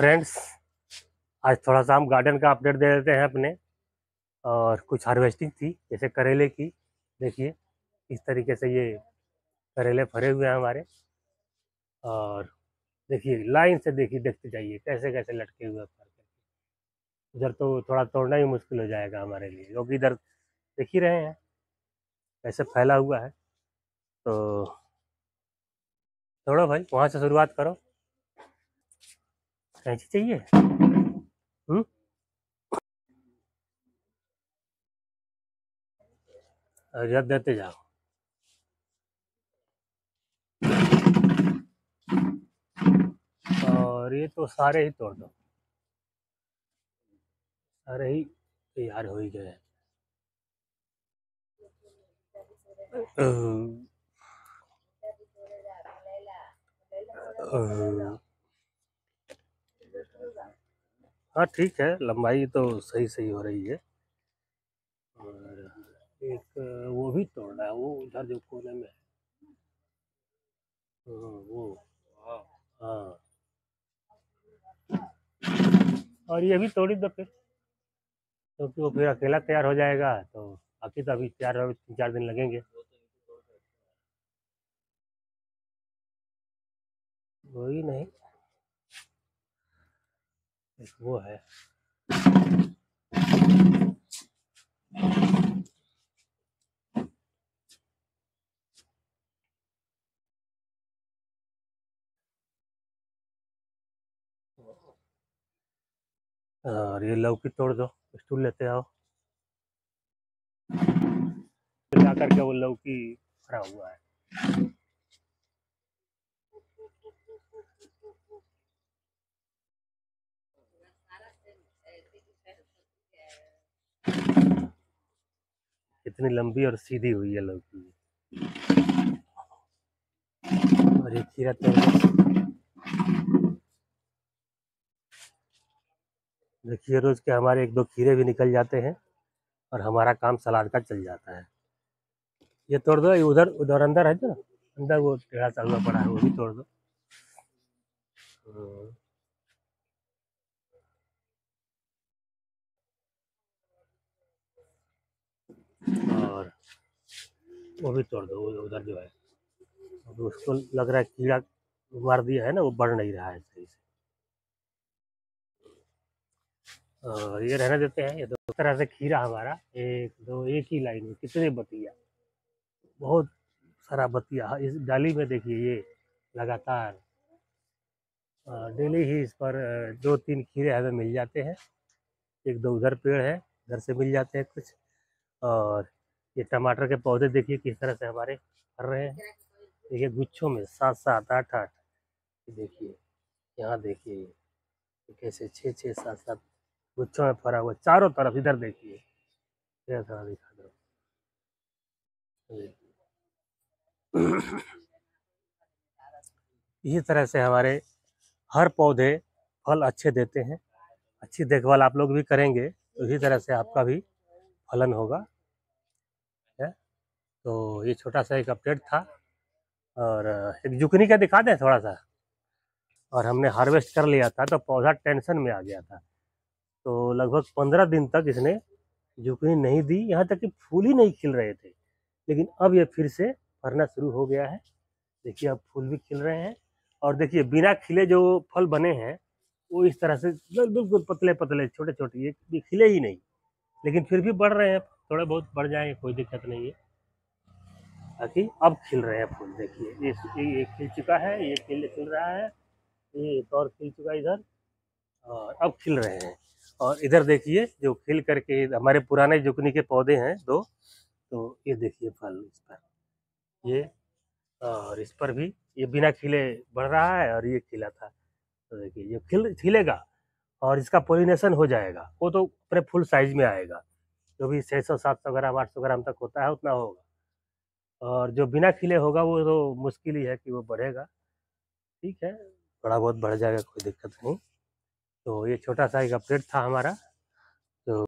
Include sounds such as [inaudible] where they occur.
Friends आज थोड़ा सा हम गार्डन का अपडेट दे देते हैं अपने। और कुछ हार्वेस्टिंग थी, जैसे करेले की। देखिए, इस तरीके से ये करेले फरे हुए हैं हमारे। और देखिए लाइन से देखिए, देखते जाइए, कैसे कैसे लटके हुए फर उधर तो थोड़ा तोड़ना ही मुश्किल हो जाएगा हमारे लिए क्योंकि इधर देख ही रहे हैं। कैसे फैला हुआ है। तो तोड़ो भाई, वहाँ से शुरुआत करो। कैंची चाहिए हम्म? और देते जाओ। और ये तो सारे ही तोड़ दो। सारे ही तैयार हो ही गए। हाँ ठीक है लंबाई तो सही सही हो रही है। और एक वो भी तोड़ रहा है वो उधर जो कोने में है। हाँ, वो हाँ। और ये भी तोड़ी दो फिर। क्योंकि तो वो फिर अकेला तैयार हो जाएगा तो बाकी तो अभी चार तीन चार दिन लगेंगे। वही नहीं। वो है। और ये लौकी तोड़ दो, स्टूल लेते आओ। जा करके वो लौकी भरा हुआ है। कितनी लंबी और सीधी हुई है लौकी और ये खीरा तोड़ देखिए रोज़ के हमारे एक दो खीरे भी निकल जाते हैं और हमारा काम सलाद का चल जाता है। ये तोड़ दो, ये उधर उधर अंदर है जो? अंदर वो टेढ़ा हुआ पड़ा है, वो भी तोड़ दो। और वो भी तोड़ दो उधर जो है। उसको लग रहा है कीड़ा मार दिया है ना, वो बढ़ नहीं रहा है सही से। और ये रहने देते हैं, ये दो तरह से खीरा हमारा, एक, दो, एक ही लाइन में, कितने बतिया। बहुत सारा बतिया, इस डाली में देखिए ये, लगातार। डेली ही इस पर दो तीन खीरे हमें मिल जाते हैं। एक दो उधर पेड़ है उधर से मिल जाते हैं कुछ। और ये टमाटर के पौधे देखिए किस तरह से हमारे फर रहे हैं। देखिए गुच्छों में सात सात, आठ आठ। देखिए, यहाँ देखिए कैसे छः छः, सात सात गुच्छों में फरा हुआ चारों तरफ़ इधर देखिए। थोड़ा दिखा दो। [coughs] इसी तरह से हमारे हर पौधे फल अच्छे देते हैं। अच्छी देखभाल आप लोग भी करेंगे तो इसी तरह से आपका भी फलन होगा। तो ये छोटा सा एक अपडेट था और एक जुकनी का दिखा दें थोड़ा सा और हमने हार्वेस्ट कर लिया था तो पौधा टेंशन में आ गया था। तो लगभग पंद्रह दिन तक इसने झुकनी नहीं दी, यहाँ तक कि फूल ही नहीं खिल रहे थे। लेकिन अब ये फिर से फरना शुरू हो गया है। देखिए, अब फूल भी खिल रहे हैं और देखिए, बिना खिले जो फल बने हैं, वो इस तरह से बिल्कुल पतले पतले छोटे छोटे ये खिले ही नहीं। लेकिन फिर भी बढ़ रहे हैं, थोड़े बहुत बढ़ जाएँगे, कोई दिक्कत नहीं है। बाकी अब खिल रहे हैं फूल। देखिए, ये ये खिल चुका है, ये खिल खिल रहा है, ये एक और खिल चुका है इधर, और अब खिल रहे हैं। और इधर देखिए, जो खिल करके हमारे पुराने जुकनी के पौधे हैं दो तो ये देखिए फल इस पर। ये, और इस पर भी, ये बिना खिले बढ़ रहा है और ये खिला था। तो देखिए, ये खिल, खिलेगा और इसका पोलिनेशन हो जाएगा। वो तो अपने फुल साइज़ में आएगा। जो भी छः सौ, सात सौ ग्राम, आठ सौ ग्राम तक होता है, उतना होगा। और जो बिना खिले होगा वो तो मुश्किल ही है कि वो बढ़ेगा। ठीक है, थोड़ा बहुत बढ़ जाएगा, कोई दिक्कत नहीं। तो ये छोटा सा एक अपडेट था हमारा।